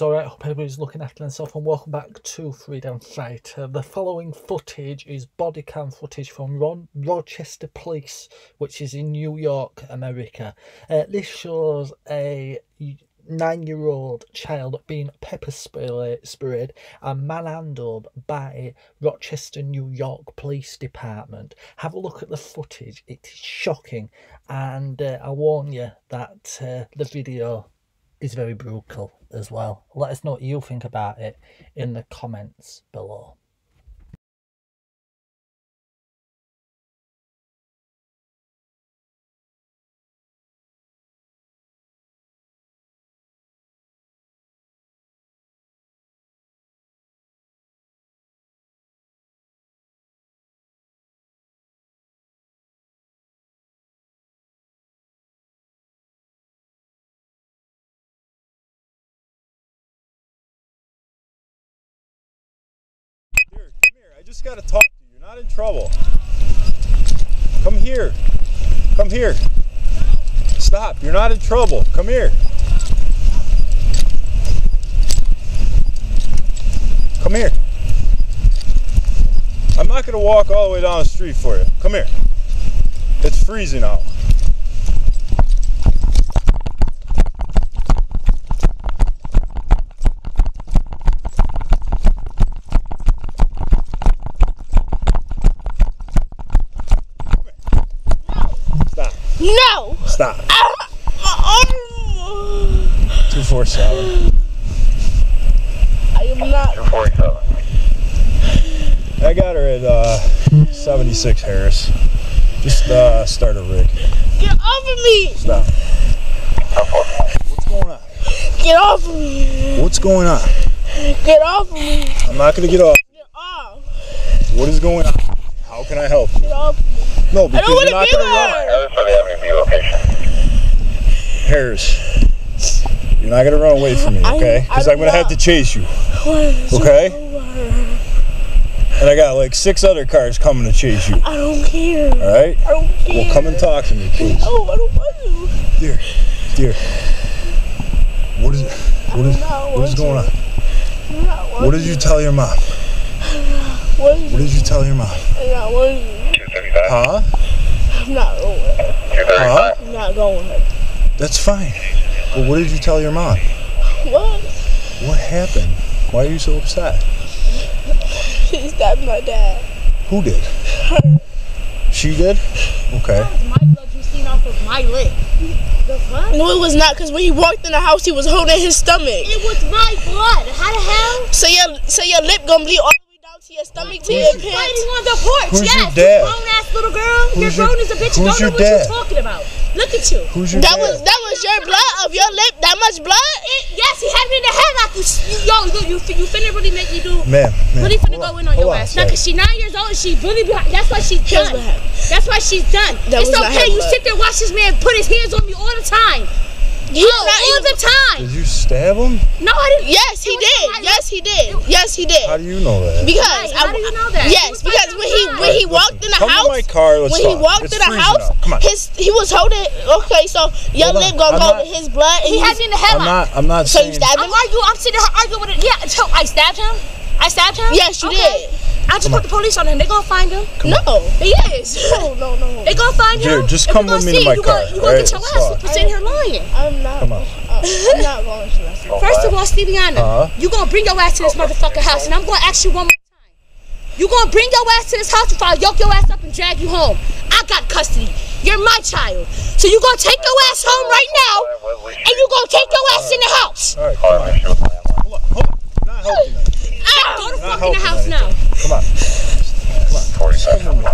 alright. Hope everybody's looking after themselves. And welcome back to Sight. Uh, the following footage is body cam footage from Ron- Rochester Police, which is in New York, America. Uh, this shows a nine-year-old child being pepper spray- sprayed and manhandled by Rochester, New York Police Department. Have a look at the footage. It is shocking, and uh, I warn you that uh, the video is very brutal as well. Let us know what you think about it in the comments below. Just got to talk to you. You're not in trouble. Come here. Come here. Stop. You're not in trouble. Come here. Come here. I'm not going to walk all the way down the street for you. Come here. It's freezing out. Stop. No! Stop. I 247. am not. I got her at uh, 76 Harris. Just uh, start a rig. Get off of me! Stop. What's going on? Get off of me! What's going on? Get off of me! I'm not gonna get off. Get off! What is going on? How can I help? you? Get off! No, I because don't want you're to not be gonna run. there! Other side of the Avenue View. Harris, you're not gonna run away from me, okay? Because I'm I'm gonna have to chase you, okay? And I got like six other cars coming to chase you. I don't care. All right? I don't care. Well, come and talk to me, please. No, I don't want to. Dear, dear. What is what is not what is going on? I'm not What did you tell your mom? What What did you tell your mom? I'm not want to. 235. Huh? I'm not going. 235. I'm not going. That's fine. But what did you tell your mom? What? What happened? Why are you so upset? She stabbed my dad. Who did? She did? Okay. my blood you seen off of my lip. The fuck? No, it was not, because when he walked in the house, he was holding his stomach. It was my blood. How the hell? So your, so your lip gonna bleed all the way down to your stomach, to your Fighting pants. on the porch. Who's your yes, dad? you grown ass little girl. You're Who's your- grown as a bitch. You who's don't know your what dad? you're talking about. Look at you. Who's your That dad? was that was your blood of your lip. That much blood? It, yes, he had me in the head like you. Yo, you, you, you finna really make me do. Ma'am, ma'am. Really finna hold go in on hold your a ass. Now, cause she nine years old and she really behind. That's why she's done. That's why she's done. That it's okay. You blood. sit there, watch this man put his hands on me all the time. He's Oh, all even- the time. Did you stab him? No, I didn't. Yes, he did. my- Yes, he did. Yes, he did. How do you know that? Because Right, how do you know that? Yes, because when he when he Listen, walked in the come house, to my car. Let's when he walked It's in the house, out. Come on. his he was holding. Okay, so your Hold lip gonna I'm go with his blood. And He he's- had me in the headlock. I'm not. I'm not So you saying. stabbed I'm arguing. I'm sitting here arguing with it. Yeah, so I stabbed him. I stabbed him. Yes, you Okay. did. I just put the police on him. They gonna find him. No. He is. No, no, no. They gonna find Here, him. just come with gonna me to my you car, Gonna, you gonna get your ass talk. for sitting here lying. I'm not. Come on. Uh, I'm not going to that. First of all, Steviana, Uh-huh. you gonna bring your ass to this motherfucking house, and I'm gonna ask you one more time. You gonna bring your ass to this house if I yoke your ass up and drag you home? I got custody. You're my child. So you gonna take your ass home right now, and you gonna take your ass in the house. All right. Come on. Hold on. Hold on. Not helping anything. Ah, go the Not fuck in helping the house anything. now. Come on. Come on.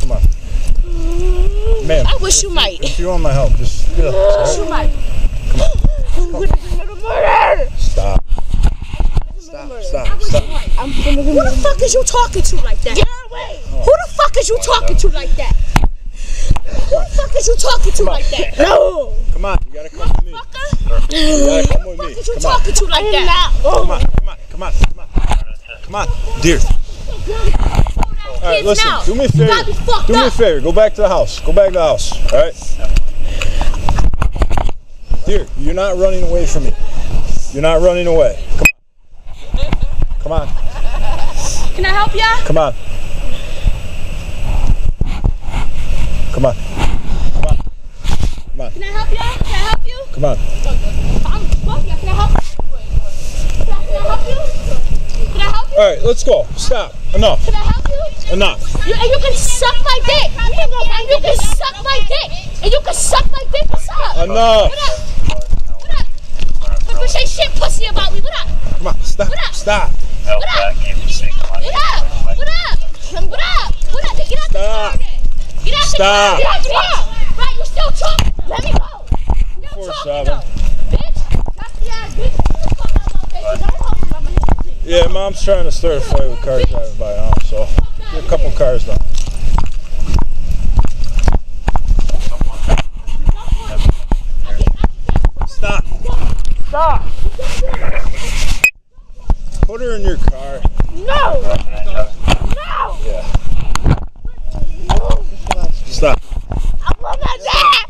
Come on. Ma'am, I wish you might. if you want my help, just get up. all right? You might. Stop. Stop. Stop. Stop. Who the fuck is you talking to like that? Get away. Who the fuck is you talking to like that? Who the fuck is you talking to like that? No. Come on. You gotta come with me. You gotta come with Who me. is you talking to like I'm that? Come on. Come on. Come on. Come on. Come on. Dear. All right, listen. Do me a You gotta be favor. Do me a favor. Go back to the house. Go back to the house. All right. Dear, you're not running away from me. You're not running away. Come. Come on. Can I help you? Come on. Come on. Can I help ya? Can I help you? Come on. I'm. Can I help you? Can I, can I help you? Can I help you? All right, let's go. Stop. Enough. Can I help you? Enough. You, and you can suck my dick. And you can suck my dick. And you can suck my dick. What's up? Enough. What up? What up? You say shit pussy about me. What up? Come on. Stop. What up? Stop. No, What up? back in sync. What up? What up? What up? What up? Get out the car. Stop. then. Get out the Stop. car. Get out the car. Right, you still talking? Let me go. Still Four talking seven. though. Bitch. That's the ass bitch. Get the fuck out of my face. Don't hold me by my head. Yeah, mom's trying to start a fight with cars driving by now, so get a couple cars down. Stop. Stop. Put her in your car. No. No. Yeah. Stop. I want my dad.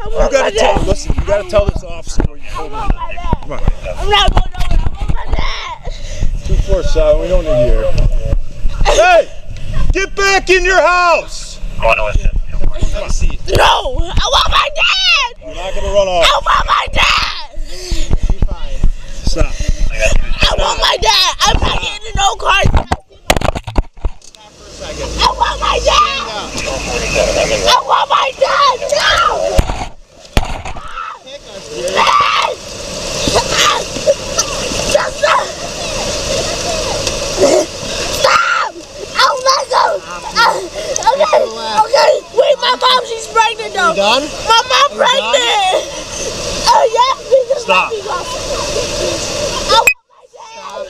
I You want my gotta tell. dad. Listen, you gotta tell this officer where you I pulled want my dad. Come on. I'm not going nowhere. I want my dad. Two four seven. We don't need you here. Hey, get back in your house. Going to assist. No. I want my dad. You're not gonna run off. I want my dad. Stop. I got two I want my dad. I'm not getting in no car. I want my dad. 247. I'm in I want my dad. No. Dad. Stop. Stop. Oh my God. Uh, okay. Okay. Wait, my mom, she's pregnant though. done? My mom pregnant. Oh yeah. Please just let Stop. me go. I want my dad.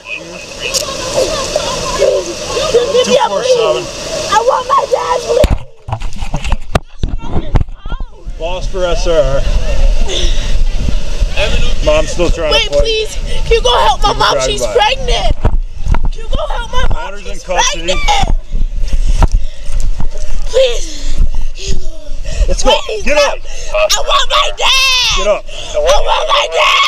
Please, just give me a please. 247. I want my dad, for Mom's still trying Wait, to fight. please. Can you go help my mom? She's by. pregnant. Can you go help my mom? In She's custody. pregnant. Please. Let's go. Please, Get up. I want my dad. Get up. I want my dad.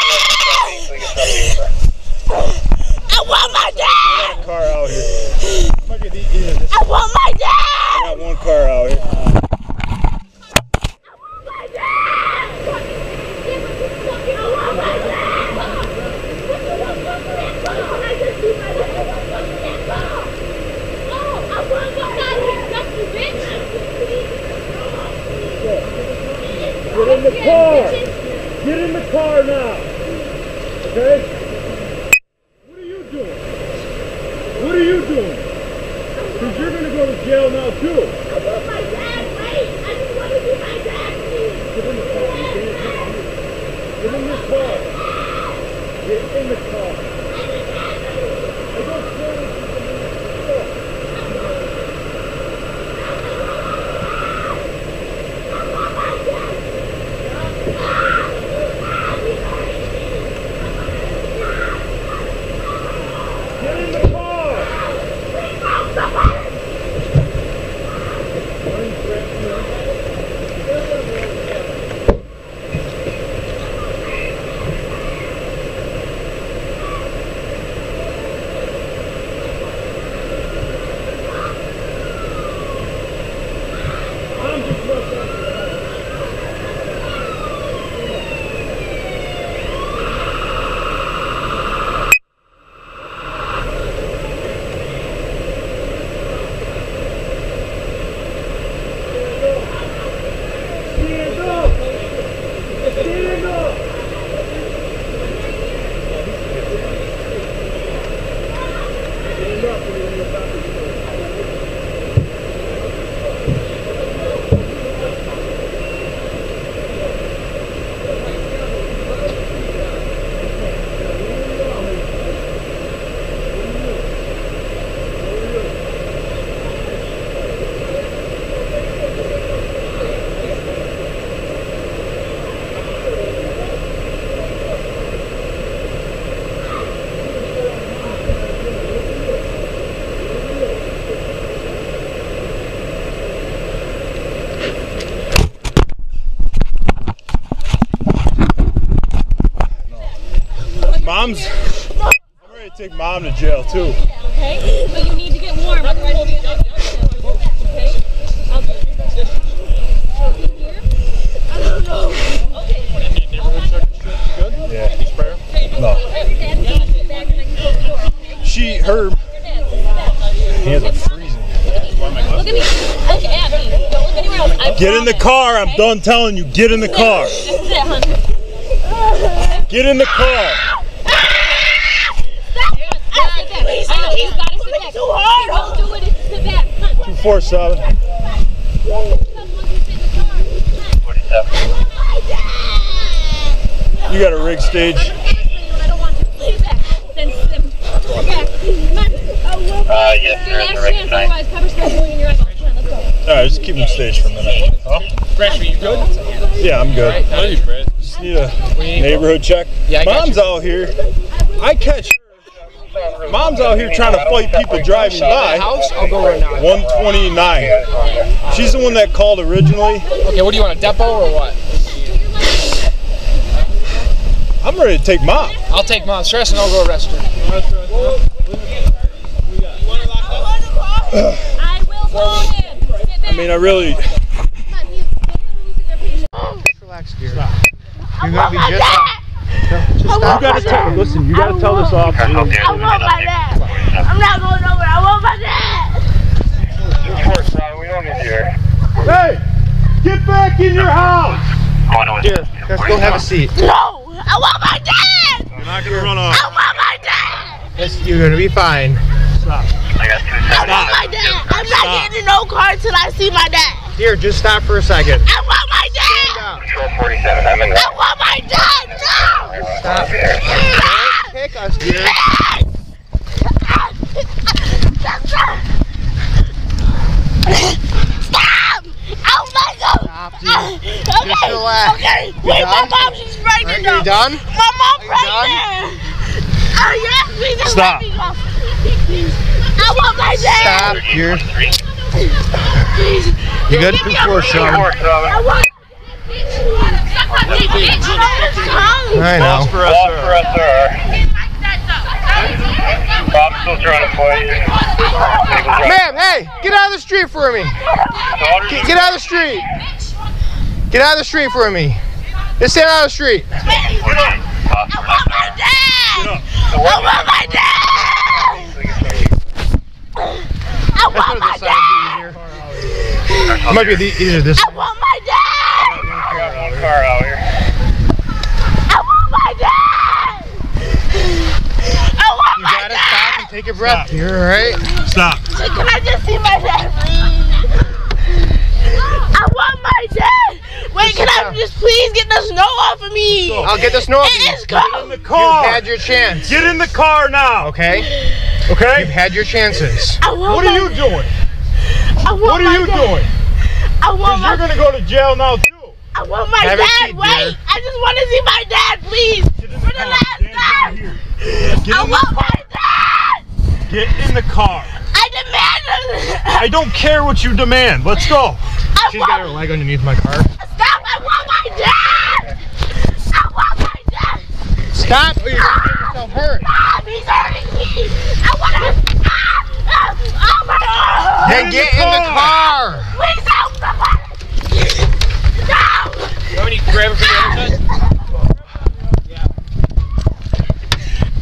I want my dad. Car out here. Might get the- yeah, this- I want my dad. got one car out here. My dad. I want my dad. I just see my dad. Oh, I want my dad. That's you, bitch. Get in the car. Get in the car now. Okay? What are you doing? What are you doing? Because you're going to go to jail now, too. I want my dad. Wait. I just want to see my dad, please. Get in the car. You can't come here. Get in the car. Get in the car. Ready to take mom to jail too. Okay? But you need to get warm. Otherwise, you'll be Okay? I'll do it. So, in here? I don't know. Okay. Yeah. No. Your dad can sit back and I can close the door. Okay? She, her Your dad, sit back. hands are freezing. Look at me. Look at me. Don't look anywhere else. I Get in the car. I'm done telling you. Get in the car. Just sit, hon. Get in the car. Four seven. You got a rig stage. Uh, yes, there is a rig tonight. Alright, just keep him staged for a minute. Fresh, are you good? Yeah, I'm good. Just need a neighborhood check. Mom's out here. I catch. Mom's out here trying to fight people driving by. House? I'll go right now. 129. She's the one that called originally. Okay, what do you want, a depot or what? I'm ready to take mom. I'll take mom stress and I'll go arrest her. I will call him. I mean, I really. Come on, he's- they're losing their patience. Relax, dear. You're gonna be just. You gotta tell. Listen, you gotta tell this officer. I want my dad. I'm not going nowhere. I want my dad. Of course, son. We don't need you. Hey, get back in your house. Oh, going Here, let's go have a seat. No, I want my dad. You're not gonna run off. I want my dad. Yes, you're gonna be fine. I got two Stop. my dad. I'm not getting in no car till I see my dad. Here, just stop for a second. I want my dad. Down. Control 47. I'm in. I want my dad. No. Stop. Don't Kick us, dear. Stop! Oh my god! Stop, dear. Just relax. Okay, You wait, my mom, she's pregnant. Are you done? My mom Are you done? pregnant. Oh yes, please just Stop. let me go. I want my dad. Stop, dear. Please. You good? Give me Two a four break. seven. I want. Suck my dick, bitch. Tongue. I know. For Walk us, for us, sir. Bob's still trying to fight. Ma'am, hey, get out of the street for me. Get, get out of the street. Get out of the street for me. Just stand out of the street. I want my dad. I want my dad. I Let's go want to my this side. dad. it'd be easier. It might be the, either this. I want my dad. I got one car out here. I want my dad. I want You my gotta stop and take a breath, Stop. dear, alright? Stop. Can I just see my dad, please? I want my dad. Wait, Just can I down. just please get the snow off of me? I'll get the snow off you. It's cold. The You've car. had your chance. Get in the car now. Okay? Okay. You've had your chances. I want What my, are you doing? I want What are my you dad. doing? I want Because my you're gonna go to jail now too. I want my Have dad. seat, Wait, dear. I just want to see my dad, please. For the last time. here. I Get in the want car. my dad. Get in the car. I demand. I don't care what you demand. Let's go. I She's got her leg underneath my car. stop. I want my dad. I want my dad. Stop or you're gonna get yourself hurt. Stop. He's hurting me. I want to. Oh my God. Then get in the car. Please help somebody. No. You want me to grab it from the other side?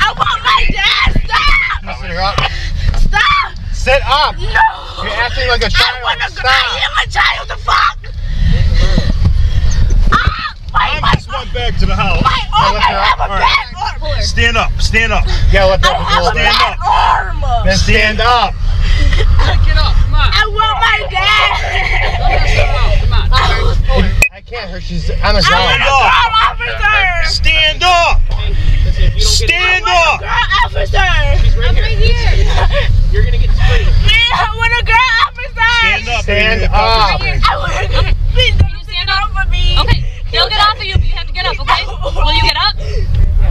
I want my dad. Stop. Sit her up. Stop. Sit up. No. You're acting like a I child. I want to. Stop. I am a child. The fuck. Ah, my, I my, just went back to the house. my arm. lift I have up. a All bad arm. Stand up. Stand up. You gotta let I that have go. a Stand bad arm. Then stand up. Get up, come on. I want my dad. Come on. I can't hurt. She's I want a girl officer. Stand up. Listen, if you don't get Stand up. girl officer. I'm right here. You're gonna get sprayed. Yeah, I want a girl officer. Stand up. Stand baby. up. I want a girl. Please don't stand up for me. Okay, they'll get off of you, but you have to get up, okay? Will you get up?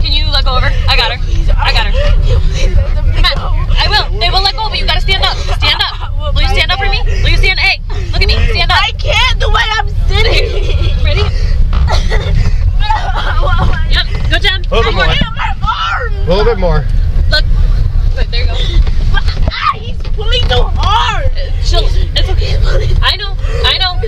Can you let go of her? I got her. I got her. Come on. I will. They will let go, but you gotta stand up. Stand up. Will you stand up for me? Will you stand? Hey, look at me. Stand up. I can't the way I'm sitting. Ready? I want my Yep. Good job. A little One more. bit my arm. A little bit more. Look. Wait, there you go. He's pulling too hard. Chill. It's okay. I know. I know.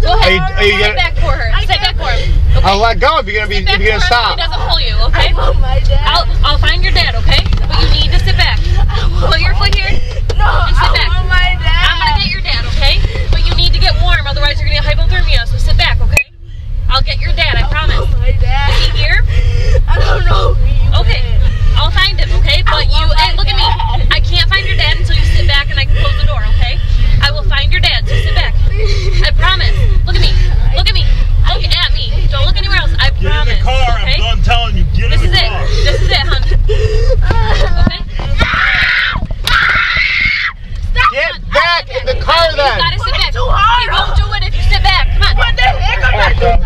Go Are you, are you gonna? back for her. Sit back for him. Okay. I'll let go if you're gonna be Sit if you're gonna for him so stop. He doesn't pull you. Okay. Oh my dad. I'll I'll find your dad. Okay. But you need to sit back. Put your foot here. no, and sit I back. want my dad. I'm gonna get your dad. Okay. But you need to get warm. Otherwise, you're gonna get hypothermia. So sit back. Okay. I'll get your dad. I promise. Oh my dad. Is he here? I don't know. Okay. I'll find him, okay? But you, hey, look at me. I can't find your dad until you sit back and I can close the door, okay? I will find your dad, so sit back. I promise. Look at me. Look at me. Look at me. Don't look anywhere else. I promise. Get in the car. okay? I'm done telling you. Get This in is the it. car. This is it, hun. Okay? Get back in the car You then. gotta sit back. too hard. He won't do it if you sit back. Come on. What the heck am I doing?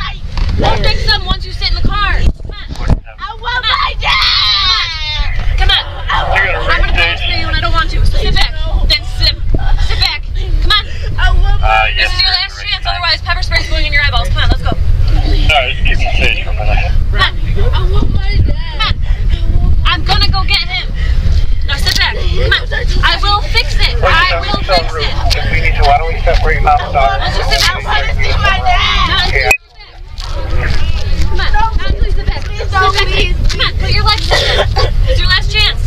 We'll fix them once you sit in the car. Come on. I want my dad. Come on. I'm gonna punch for you and I don't want to. So sit back. Then sit. Sit back. Come on. I want my This is your last chance. Otherwise, pepper spray's going in your eyeballs. Come on, let's go. Sorry, just keep me safe for a minute. Come on. I want my dad. Come on. I'm gonna go get him. Now sit back. Come on. I will fix it. I will fix it. We need to, why don't we separate them outside? Let's just sit back. I want to see my dad. Yeah. Come on. Now, please sit back. Sit back. Come on. Put your legs in. It's your last chance.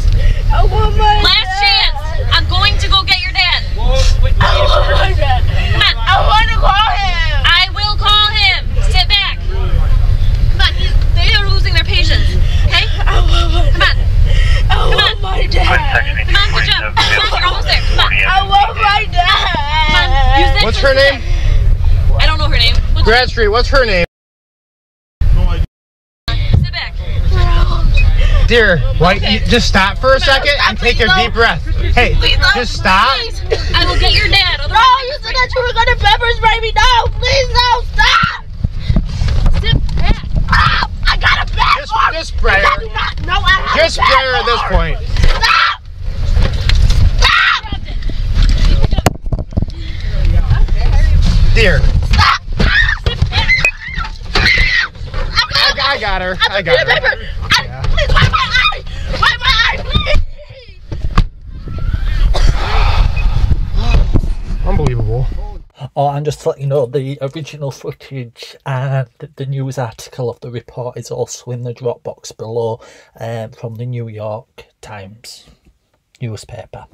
I want my Last dad. chance. I'm going to go get your dad. I want my dad. Come on. I want to call him. I will call him. Sit back. Come on. They are losing their patience. Okay? I want my Come on. I Come on. my dad. text Come on. Good job. Come on. You're almost there. Come on. I want my dad. Come on. Use this What's her name? back. I don't know her name. What's her Bradstreet. What's her name? No idea. Sit back. Dear, why you just stop for a second and take a deep breath. Hey, just stop. Please. I will get your dad. No, you said that you were gonna pepper spray me. No, please, no, stop. sit back. Ah, I got a bad Just, arm. just I do not know I have Just bad at this point. Stop. Stop. Dear, Stop. I, I got her. I got her. Oh, and just to let you know, the original footage and the news article of the report is also in the Dropbox below um, from the New York Times newspaper.